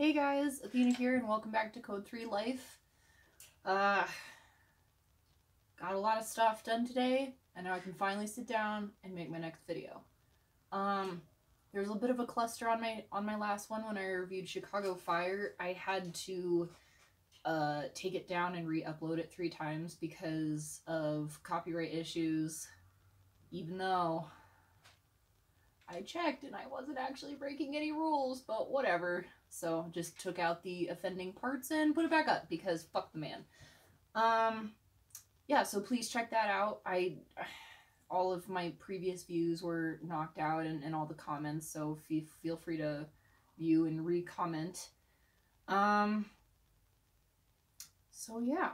Hey guys, Athena here and welcome back to Code 3 Life. Uh, got a lot of stuff done today and now I can finally sit down and make my next video. Um, there was a bit of a cluster on my on my last one when I reviewed Chicago Fire. I had to uh, take it down and re-upload it three times because of copyright issues, even though I checked and I wasn't actually breaking any rules, but whatever. So just took out the offending parts and put it back up because fuck the man. Um, yeah, so please check that out. I, all of my previous views were knocked out and, and all the comments, so f- feel free to view and re-comment. Um, so yeah.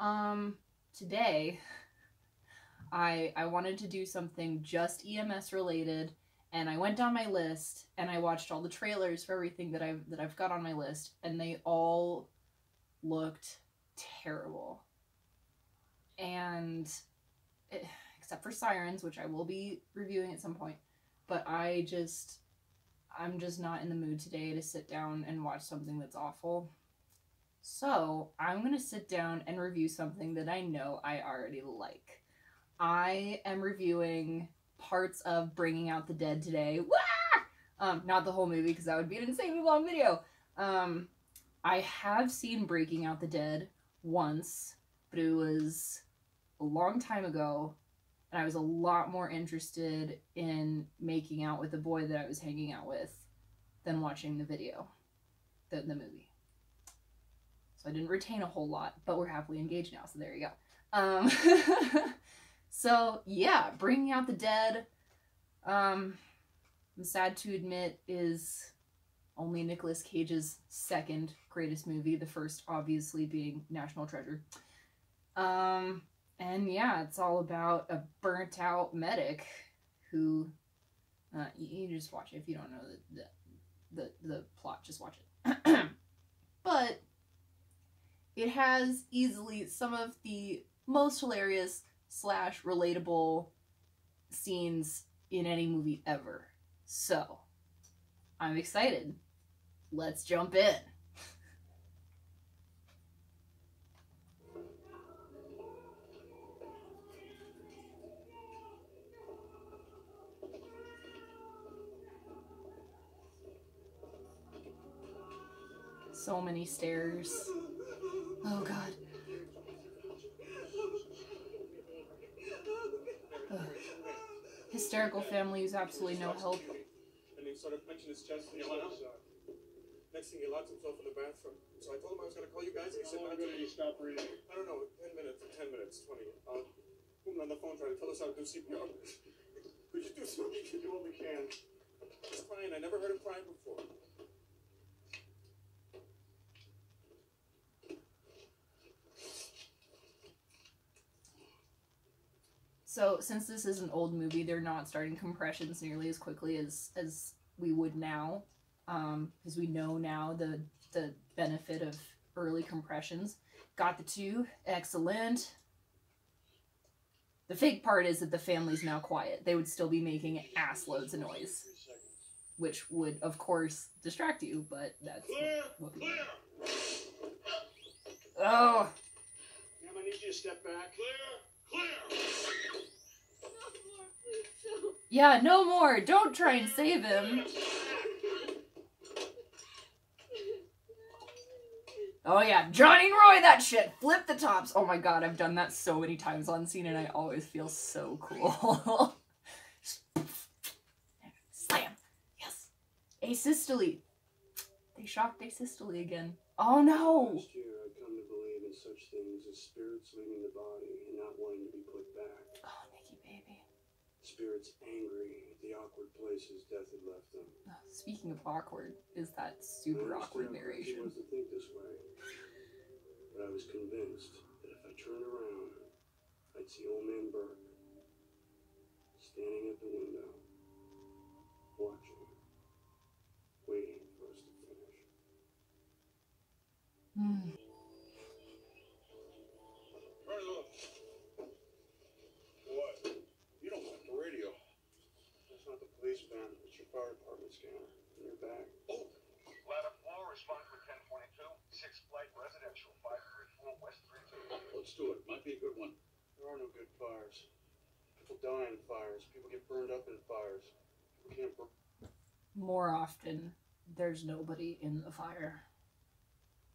Um, today, I I wanted to do something just EMS related, and I went down my list and I watched all the trailers for everything that I've that I've got on my list, and they all looked terrible. And it, except for Sirens, which I will be reviewing at some point, but I just I'm just not in the mood today to sit down and watch something that's awful. So, I'm going to sit down and review something that I know I already like. I am reviewing parts of Bringing Out the Dead today. Wah! Um, not the whole movie because that would be an insanely long video. Um, I have seen Breaking Out the Dead once, but it was a long time ago, and I was a lot more interested in making out with the boy that I was hanging out with than watching the video, the, the movie. So I didn't retain a whole lot, but we're happily engaged now, so there you go. Um, so yeah, Bringing Out the Dead, um, I'm sad to admit, is only Nicolas Cage's second greatest movie, the first obviously being National Treasure. Um, and yeah, it's all about a burnt out medic who, uh, you, just watch it if you don't know the, the, the, the plot, just watch it. but it has easily some of the most hilarious slash relatable scenes in any movie ever. So, I'm excited. Let's jump in. So many stairs. Oh god. Hysterical family is absolutely no help. And he sort of pinched his chest and he went. Next thing he locked himself in the bathroom. So I told him I was going to call you guys. He said, How long ago did you stop breathing? I don't know, 10 minutes, 10 minutes, 20. Uh, woman on the phone trying to tell us how to do CPR. Could you do something? You can do what we can. He's crying. I never heard him crying before. So since this is an old movie, they're not starting compressions nearly as quickly as as we would now, um, because we know now the the benefit of early compressions. Got the two, excellent. The fake part is that the family's now quiet. They would still be making ass loads of noise, which would of course distract you, but that's Clear! what. Clear! Oh, Ma'am, I need you to step back. Clear! Clear! Yeah, no more. Don't try and save him. Oh yeah, Johnny and Roy, that shit. Flip the tops. Oh my god, I've done that so many times on scene and I always feel so cool. Slam. Yes. Asystole. They shocked asystole again. Oh no. Last year, I'd come to believe in such things as spirits leaving the body and not wanting to be put back. Oh. Spirits angry at the awkward places death had left them. Oh, Speaking of awkward, is that I super awkward understand how crazy narration? it was to think this way, but I was convinced that if I turned around, I'd see old man Burke standing at the window, watching, waiting for us to finish. Hmm. Die in fires. People get burned up in fires. People can't burn. More often, there's nobody in the fire.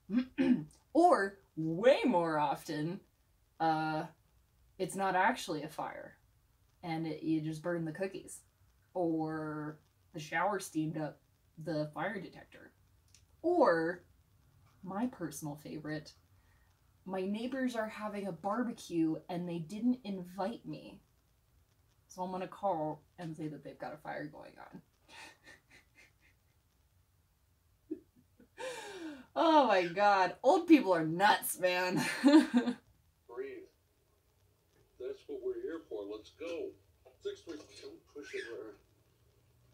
or, way more often, uh, it's not actually a fire. And it, you just burn the cookies. Or the shower steamed up the fire detector. Or, my personal favorite, my neighbors are having a barbecue and they didn't invite me. So I'm gonna call and say that they've got a fire going on. oh my god. Old people are nuts, man. Breathe. That's what we're here for. Let's go. Six three. Don't push it, Larry.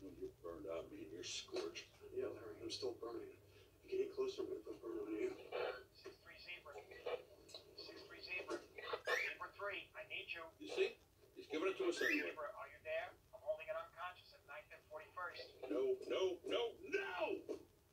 Oh, you burned out me. You're scorched. Yeah, Larry, I'm still burning. If you get any closer, I'm gonna put burn on you. Six three zebra. Six three zebra. Zebra three. I need you. You see? He's giving it to us anyway. Are you there? I'm holding it unconscious at 9th and 41st. No, no, no, no!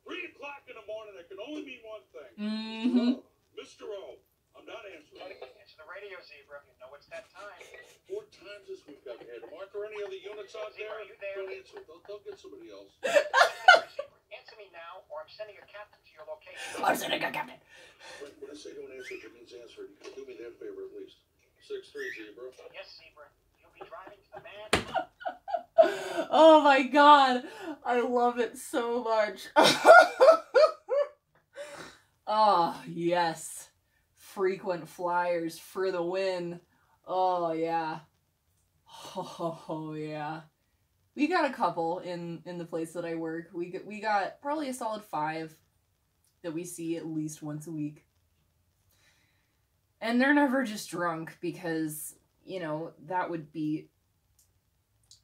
Three o'clock in the morning. That can only mean one thing. mm-hmm. Mr. O, I'm not answering. Answer the radio, Zebra. You know it's that time. Four times this week I've had. Him. Aren't there any other units out there? Zebra, you there? Don't answer. They'll, they'll get somebody else. Answer me now, or I'm sending a captain to your location. I'm sending a captain. When, when I say don't answer, it means answer. Do me that favor at least. Six three zebra. Yes, Zebra. Oh my god. I love it so much. oh, yes. Frequent flyers for the win. Oh yeah. Oh yeah. We got a couple in in the place that I work. We got, we got probably a solid 5 that we see at least once a week. And they're never just drunk because, you know, that would be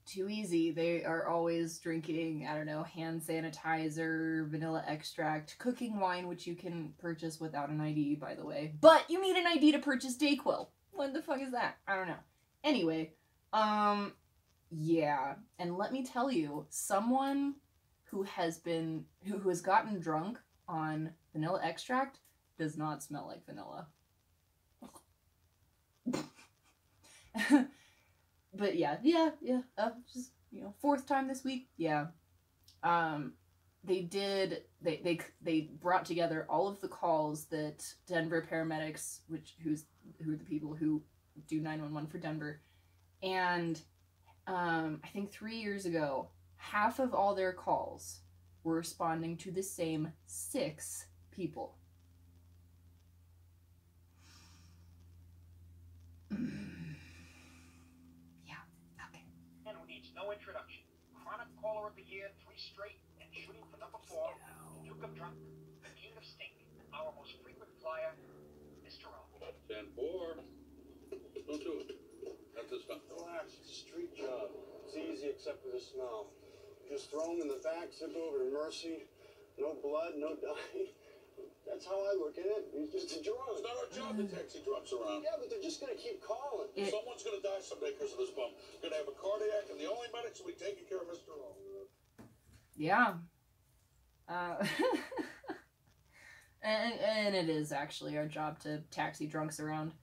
too easy. They are always drinking, I don't know, hand sanitizer, vanilla extract, cooking wine, which you can purchase without an ID, by the way. But you need an ID to purchase Dayquil. What the fuck is that? I don't know. Anyway, um, yeah. And let me tell you, someone who has been, who, who has gotten drunk on vanilla extract does not smell like vanilla. but yeah, yeah, yeah. Uh, just you know, fourth time this week. Yeah. Um, they did. They they they brought together all of the calls that Denver paramedics, which who's who are the people who do nine one one for Denver, and um, I think three years ago, half of all their calls were responding to the same six people. yeah. Okay. Man who needs no introduction. Chronic caller of the year, three straight, and shooting for number four. Duke of Drunk, the King of Stink, our most frequent flyer, Mr. O. Ten four. Don't do it. Not this time. Relax, it's a street job. It's easy except for the smell. Just throw him in the back, zip over to Mercy. No blood, no dying. That's how I look at it. He's just a drunk. It's not our job to taxi drunks around. Yeah, but they're just gonna keep calling. Someone's gonna die someday because of this bum. Gonna have a cardiac, and the only medics will be taking care of Mr. O. Yeah. Uh, and and it is actually our job to taxi drunks around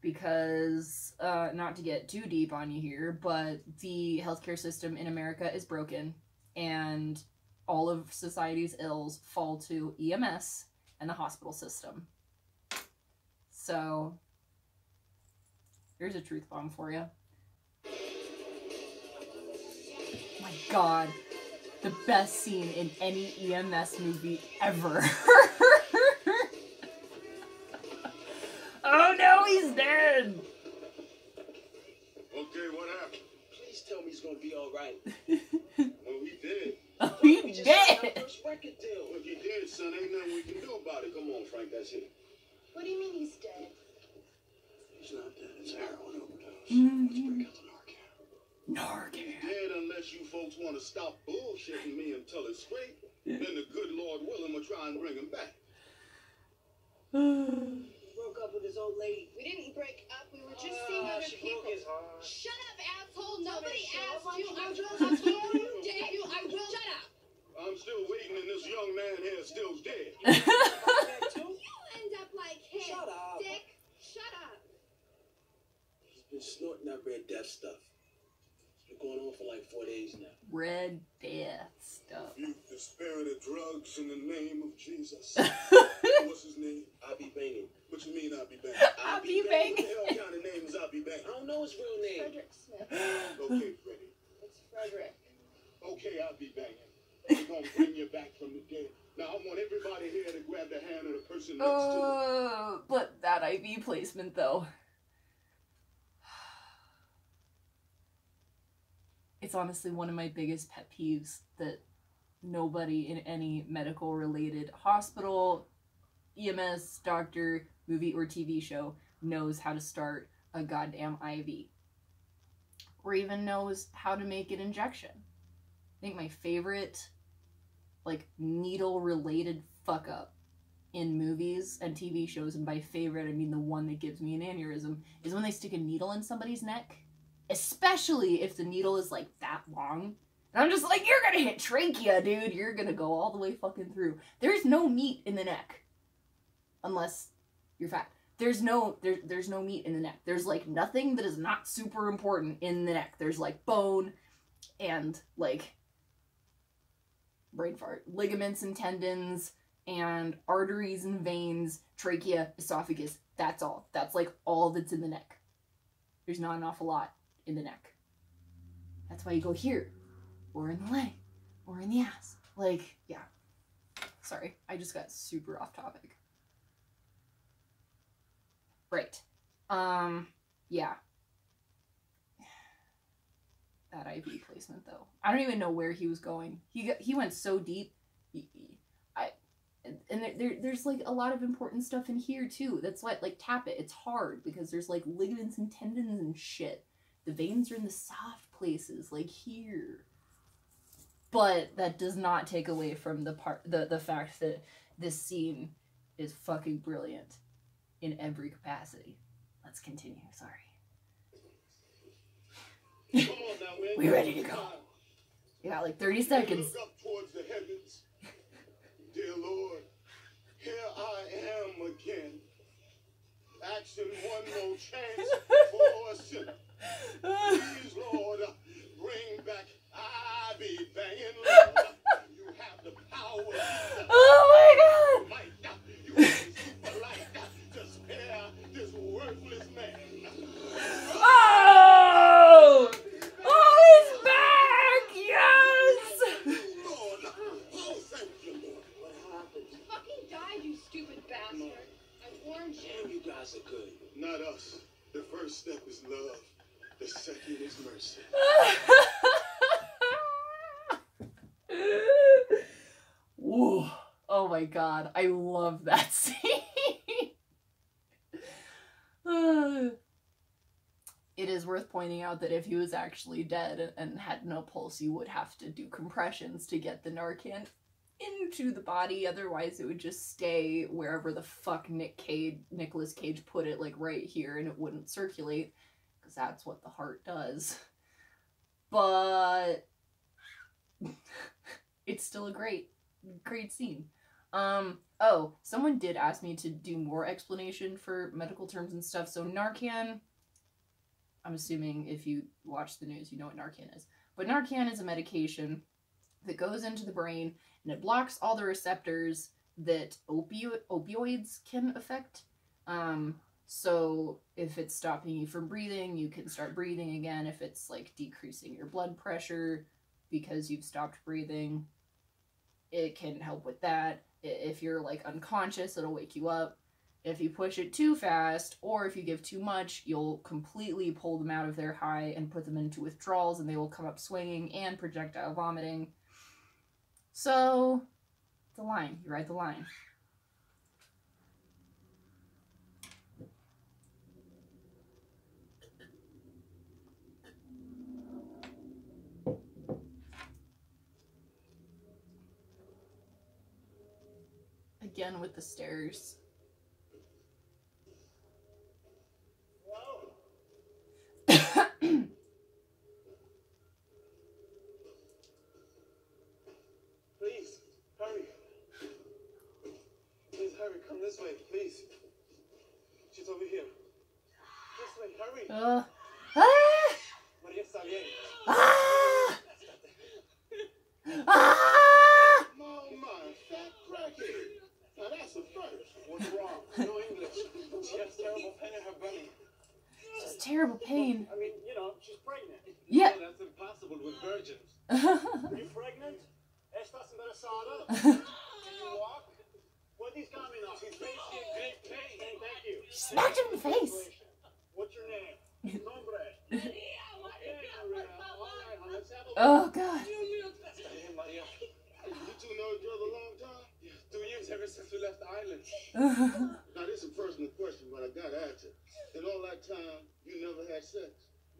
because uh, not to get too deep on you here, but the healthcare system in America is broken, and all of society's ills fall to EMS and the hospital system. So here's a truth bomb for you. My God the best scene in any EMS movie ever. oh no, he's dead! Okay, what happened? Please tell me he's gonna be all right. Well, he did. Oh, he's We just signed our first record deal. Well, if he did, son, ain't nothing we can do about it. Come on, Frank, that's it. What do you mean he's dead? He's not dead. It's a heroin overdose. Mhm. Let's break out the Narcan. Narcan. Dead unless you folks want to stop bullshitting me and tell it straight. Then the good Lord willing will try and bring him back. Broke up with his old lady. We didn't break up. We were just Ah, seeing other she people. broke his heart. Shut up, asshole! Nobody asked you. you I will. just- I told you. Dare you? I will. Shut up. I'm still waiting, and this young man here is still dead. That too? You end up like him. Shut up. Dick. Shut up. stuff. It's been going on for like four days now. Red death stuff. You despairing of drugs in the name of Jesus. What's his name? I'll be banging. What you mean I'll be back? I'll be bang. What the hell kind of name is I'll be back? I don't know his real name. Frederick Smith. Okay, Freddie. It's Frederick. Okay, I'll be banging. I'm gonna bring you back from the dead. Now I want everybody here to grab the hand of the person next to you. Uh, but that IV placement though. It's honestly one of my biggest pet peeves that nobody in any medical related hospital, EMS, doctor, movie, or TV show knows how to start a goddamn IV. Or even knows how to make an injection. I think my favorite, like, needle related fuck up in movies and TV shows, and by favorite I mean the one that gives me an aneurysm, is when they stick a needle in somebody's neck. Especially if the needle is like that long. And I'm just like, you're gonna hit trachea, dude. You're gonna go all the way fucking through. There's no meat in the neck. Unless you're fat. There's no there, there's no meat in the neck. There's like nothing that is not super important in the neck. There's like bone and like brain fart, ligaments and tendons and arteries and veins, trachea, esophagus. That's all. That's like all that's in the neck. There's not an awful lot in the neck. That's why you go here, or in the leg, or in the ass. Like, yeah. Sorry, I just got super off topic. Right. Um, yeah. That IV placement though. I don't even know where he was going. He got, he went so deep. I and, and there, there there's like a lot of important stuff in here too. That's why like tap it. It's hard because there's like ligaments and tendons and shit. The veins are in the soft places, like here. But that does not take away from the part the the fact that this scene is fucking brilliant in every capacity. Let's continue. Sorry. Come on now, man. We ready to go. You got like 30 seconds. Look up towards the heavens. Dear Lord, here I am again. Asking one more chance for a sinner. Please, Lord, bring back I Be Bangin'. You have the power. Oh out that if he was actually dead and- had no pulse, you would have to do compressions to get the Narcan into the body. Otherwise, it would just stay wherever the fuck Nick Cage, Nicolas Cage put it, like right here, and it wouldn't circulate because that's what the heart does. But it's still a great, great scene. Um, oh, someone did ask me to do more explanation for medical terms and stuff. So Narcan, I'm assuming if you watch the news, you know what Narcan is. But Narcan is a medication that goes into the brain and it blocks all the receptors that opio- opioids can affect. Um, so if it's stopping you from breathing, you can start breathing again. If it's like decreasing your blood pressure because you've stopped breathing, it can help with that. If you're like unconscious, it'll wake you up. If you push it too fast or if you give too much, you'll completely pull them out of their high and put them into withdrawals and they will come up swinging and projectile vomiting. So, the line. You ride the line. Again with the stairs. Please, hurry. Please hurry. Come this way, please. She's over here. This way, hurry. Uh, ah! está bien. Ah! Ah! My, my, fat crackhead. Now that's a first. What's wrong? No English. She has terrible pain in her belly. Just terrible pain. I mean, you know, she's pregnant. Yeah. No, that's impossible with virgins. Are you pregnant? Estás embarazada? Can you walk? What these caminos? She's facing great pain. Thank you. Smacked him in the face. What's your name? Nombre. Okay, Maria. All right, hon, let's have a Oh god. Está bien, Maria. You two know each other a long time? Two years ever since we left the island. Now, this is a personal question, but I gotta ask you. In all that time, you never had sex?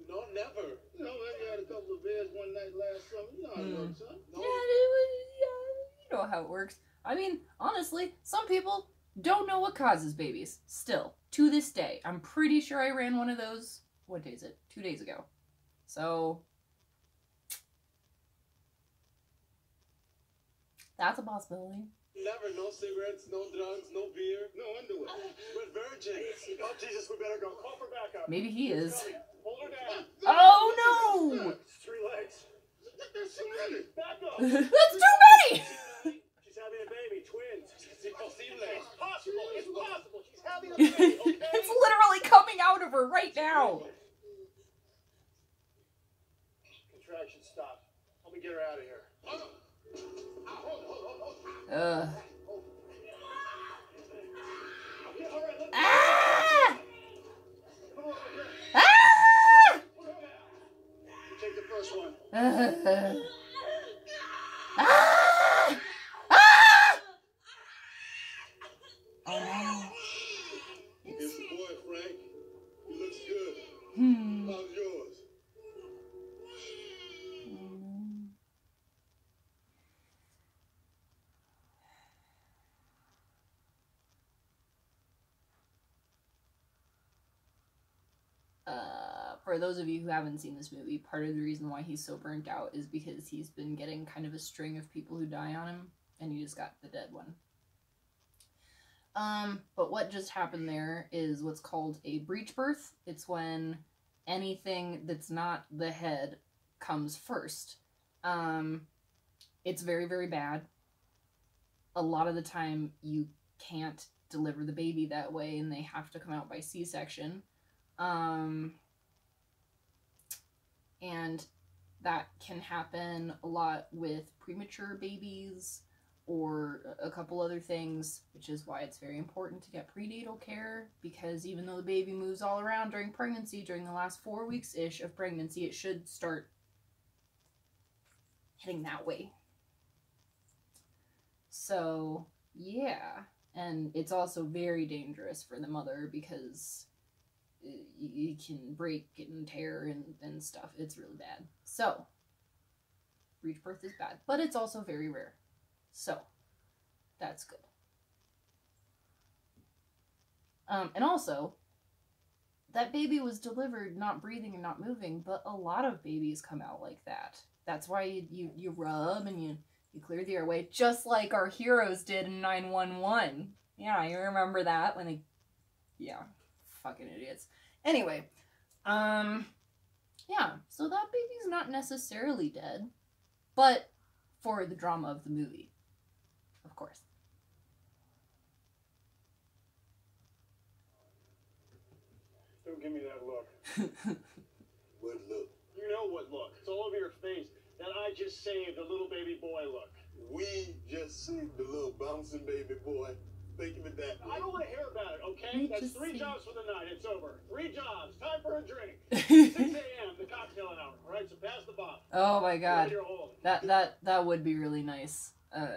No, never. You know, maybe you had a couple of beers one night last summer. You know how it Hmm. works, huh? Yeah, it was, yeah, you know how it works. I mean, honestly, some people don't know what causes babies. Still, to this day, I'm pretty sure I ran one of those. What day is it? Two days ago. So that's a possibility. Never. No cigarettes, no drugs, no beer. No underwear. We're virgins. Oh, Jesus, we better go. Call for backup. Maybe he is. Hold her down. Oh no! Three legs. That's for those of you who haven't seen this movie, part of the reason why he's so burnt out is because he's been getting kind of a string of people who die on him, and he just got the dead one. Um, but what just happened there is what's called a breech birth. It's when anything that's not the head comes first. Um, it's very, very bad. A lot of the time, you can't deliver the baby that way, and they have to come out by C section. Um, and that can happen a lot with premature babies or a couple other things, which is why it's very important to get prenatal care because even though the baby moves all around during pregnancy, during the last four weeks ish of pregnancy, it should start heading that way. So, yeah. And it's also very dangerous for the mother because you can break and tear and, and stuff. It's really bad. So, breech birth is bad, but it's also very rare. So, that's good. Um, and also, that baby was delivered not breathing and not moving, but a lot of babies come out like that. That's why you, you, you rub and you, you clear the airway, just like our heroes did in 911. Yeah, you remember that when they. Yeah, fucking idiots. Anyway, um, yeah, so that baby's not necessarily dead, but for the drama of the movie, of course. Don't give me that look. What look? You know what look. It's all over your face. That I just saved a little baby boy look. We just saved the little bouncing baby boy. Think of it that way. I don't want to hear about it, okay? We That's three saved- jobs for the night. It's over. Three jobs. Time for a drink. 6 a.m. The cocktail hour. All right, so pass the bottle. oh my god. That that that would be really nice. Uh,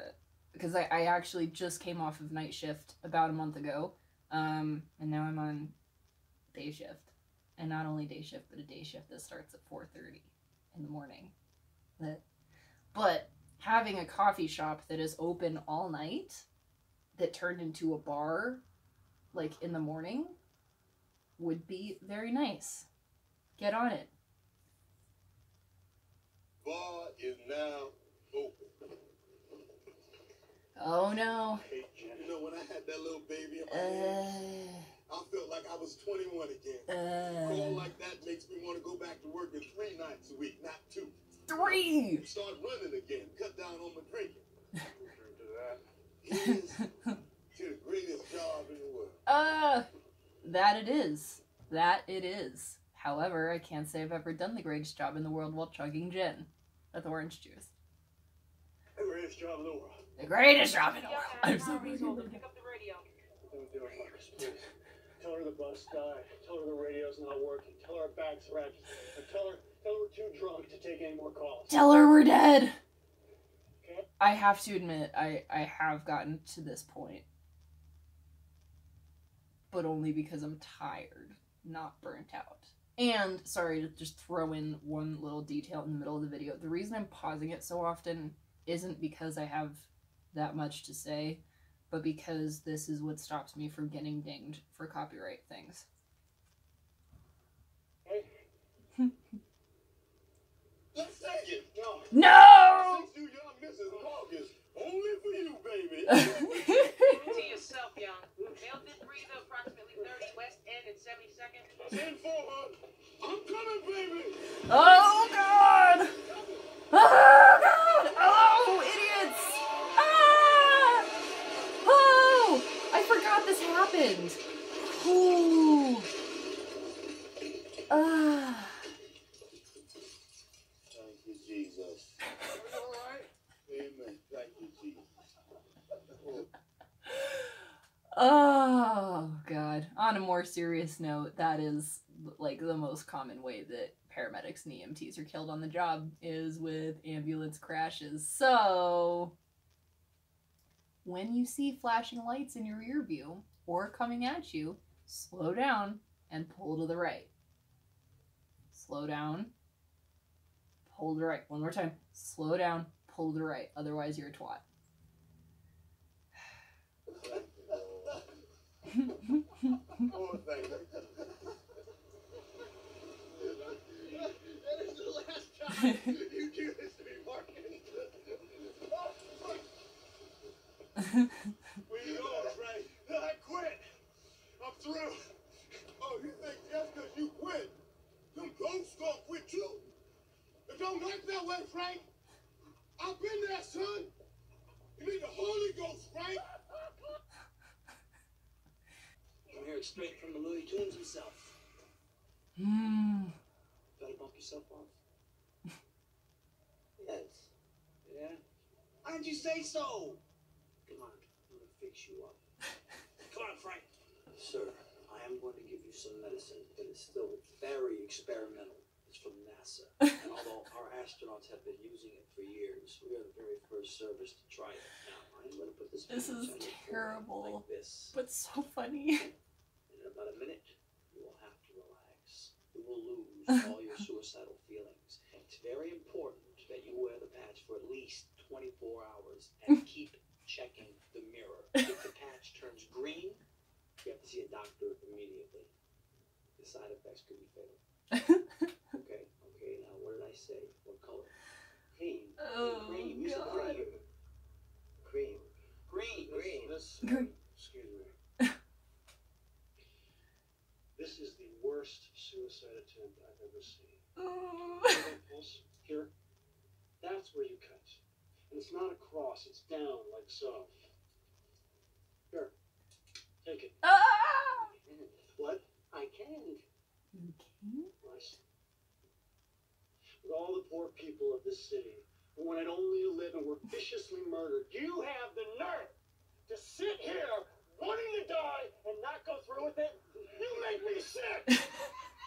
because I, I actually just came off of night shift about a month ago. Um, and now I'm on day shift, and not only day shift, but a day shift that starts at four thirty in the morning. But, but having a coffee shop that is open all night, that turned into a bar, like in the morning, would be very nice. Get on it. Bar is now open. Oh no. Hey, You know, when I had that little baby in my Uh, hand, I felt like I was 21 again. Uh, Call like that makes me want to go back to working three nights a week, not two. three. Start running again. Cut down on my drinking. Drink to that. Here's to the greatest job in the world. Uh, that it is. That it is. However, I can't say I've ever done the greatest job in the world while chugging gin with orange juice. The greatest job in the world. The greatest job in the world. I'm so Harvey's. Pick up the radio. Don't do it, Marcus, please. Tell her the bus died. Tell her the radio's not working. Tell her our back's wrecked. Or tell her, tell her we're too drunk to take any more calls. Tell her we're dead. Okay. I have to admit, I I have gotten to this point, but only because I'm tired, not burnt out. And sorry to just throw in one little detail in the middle of the video. The reason I'm pausing it so often isn't because I have that much to say, but because this is what stops me from getting dinged for copyright things. Hey, Let's take it. no. No! Since you young Mrs. Morgan, only for you, baby. To yourself, young. Milton Breather, approximately 30 West End and 72nd. Ten for her. I'm coming, baby. Oh god! Oh god! Oh, idiots! Ah! Oh! I forgot this happened. Ooh. Ah. Thank you, Jesus. Are you all right? Amen. Thank you, Jesus. Oh god. On a serious note, that is like the most common way that paramedics and EMTs are killed on the job is with ambulance crashes. So when you see flashing lights in your rear view or coming at you, slow down and pull to the right. Slow down. Pull to the right. One more time. Slow down, pull to the right. Otherwise you're a twat. Oh, you. That is the last time you do this to me, you going, I quit. I'm through. Oh, you think just because you quit, them ghosts gonna quit too? It don't that way, Frank. I've been there, son. You need the Holy Ghost, Frank. I'm hearing straight from the Looney Tunes himself. Hmm. Gotta bump yourself off. yes. Yeah? Why didn't you say so? Come on, I'm gonna fix you up. Come on, Frank. Sir, I am going to give you some medicine. that is still very experimental. It's from NASA. and although our astronauts have been using it for years, we are the very first service to try it. Now, I'm going to put this This is package on your forehead terrible. Like this. But so funny. In about a minute, you will have to relax. You will lose all your suicidal feelings. It's very important that you wear the patch for at least 24 hours and keep checking the mirror. If the patch turns green, you have to see a doctor immediately. The side effects could be fatal. Okay, okay, now what did I say? What color? Cream. Oh, cream. Use the God. cream. Cream. Green. This, Green. excuse me. This is the worst suicide attempt I've ever seen. Pulse here? That's where you cut. And it's not across, it's down like so. Here, take it. ah! What? I can. Okay. Nice. With all the poor people of this city who wanted only to live and were viciously murdered, you have the nerve to sit here wanting to die and not go through with it? You make me sick!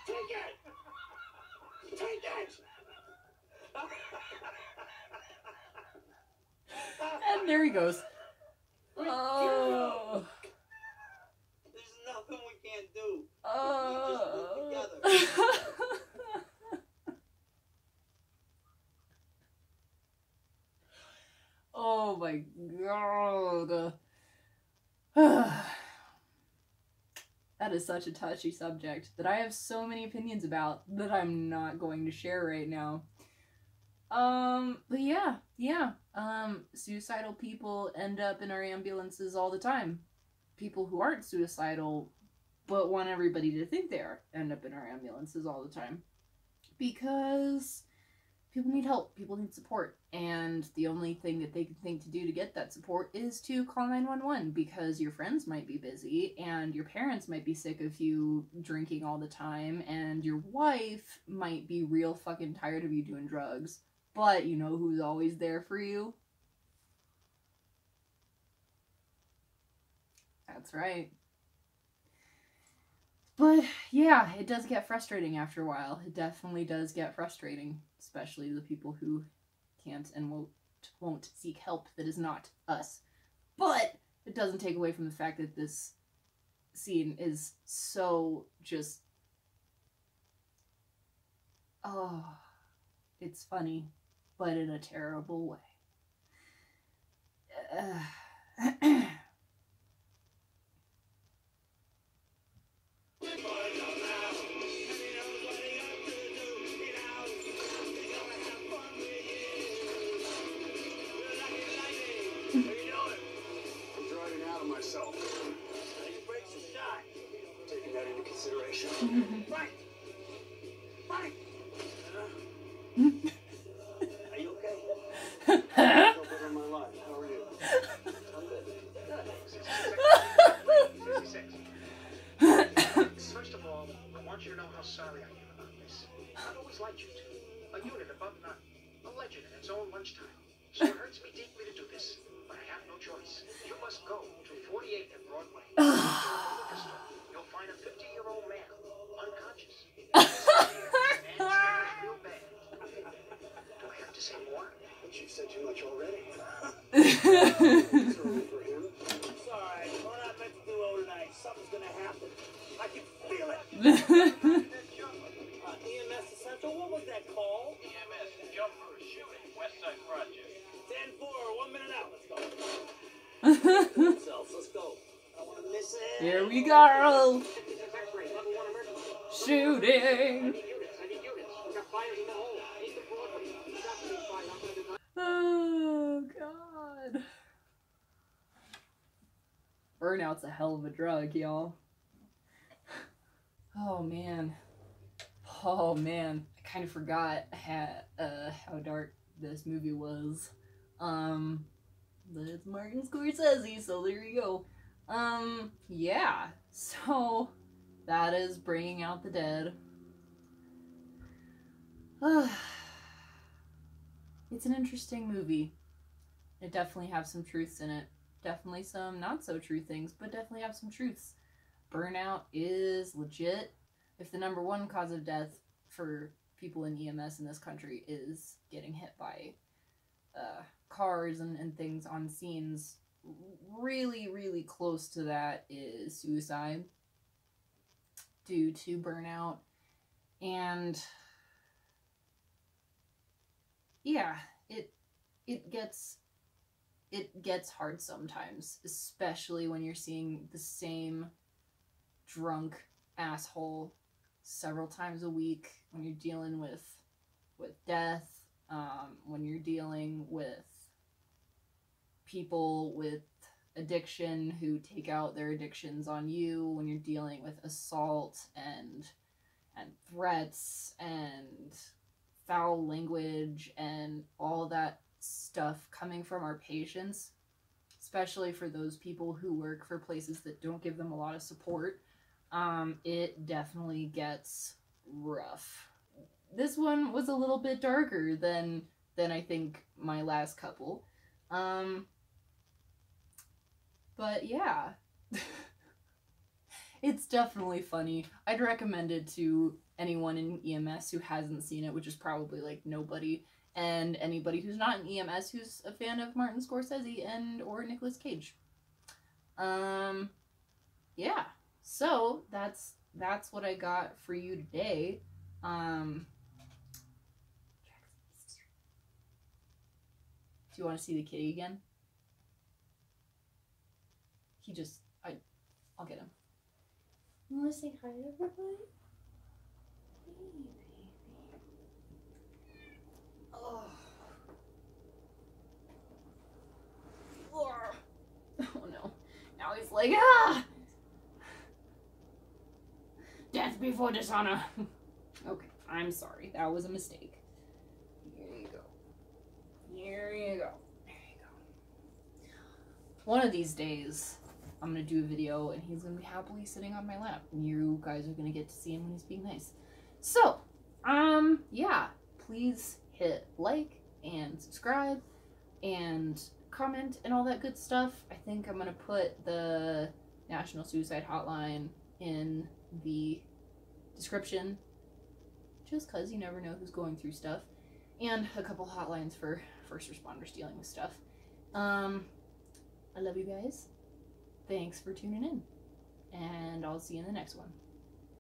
Take it! Take it! And there he goes. Oh. There's nothing we can't do. Oh. oh my god. that is such a touchy subject that I have so many opinions about that I'm not going to share right now. Um, but yeah, yeah. Um, suicidal people end up in our ambulances all the time. People who aren't suicidal but want everybody to think they are end up in our ambulances all the time because people need help, people need support, and the only thing that they can think to do to get that support is to call 911 because your friends might be busy and your parents might be sick of you drinking all the time and your wife might be real fucking tired of you doing drugs. But you know who's always there for you? That's right. But yeah, it does get frustrating after a while. It definitely does get frustrating, especially the people who can't and won't won't seek help that is not us. But it doesn't take away from the fact that this scene is so just oh, it's funny, but in a terrible way. Uh, Oh god. Burnout's a hell of a drug, y'all. Oh man. Oh man. I kind of forgot ha- uh, how dark this movie was. Um, but it's Martin Scorsese, so there you go. Um, yeah. So that is Bringing Out the Dead. it's an interesting movie. It definitely have some truths in it. Definitely some not so true things, but definitely have some truths. Burnout is legit. If the number one cause of death for people in EMS in this country is getting hit by uh, cars and, and things on scenes, really, really close to that is suicide due to burnout. And yeah, it it gets it gets hard sometimes, especially when you're seeing the same drunk asshole several times a week when you're dealing with with death, um, when you're dealing with people with addiction who take out their addictions on you, when you're dealing with assault and and threats and foul language and all that stuff coming from our patients, especially for those people who work for places that don't give them a lot of support, um, it definitely gets rough. This one was a little bit darker than than I think my last couple. Um, but yeah. it's definitely funny. I'd recommend it to anyone in EMS who hasn't seen it, which is probably like nobody, and anybody who's not in EMS who's a fan of Martin Scorsese and or Nicolas Cage. Um yeah. So, that's that's what I got for you today. Um Do you want to see the kitty again? He just I I'll get him. You want to say hi to everybody? Hey, baby. Oh. Oh no. Now he's like, ah! Death before dishonor. okay, I'm sorry. That was a mistake. Here you go. Here you go. There you go. One of these days, I'm gonna do a video and he's gonna be happily sitting on my lap. And you guys are gonna get to see him when he's being nice. So, um, yeah, please hit like and subscribe and comment and all that good stuff. I think I'm gonna put the National Suicide Hotline in the description just because you never know who's going through stuff. And a couple hotlines for first responders dealing with stuff. Um i love you guys. Thanks for tuning in and i'll see you in the next one